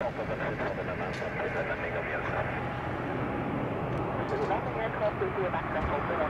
Top of an aircraft and an aircraft, and then make aircraft, a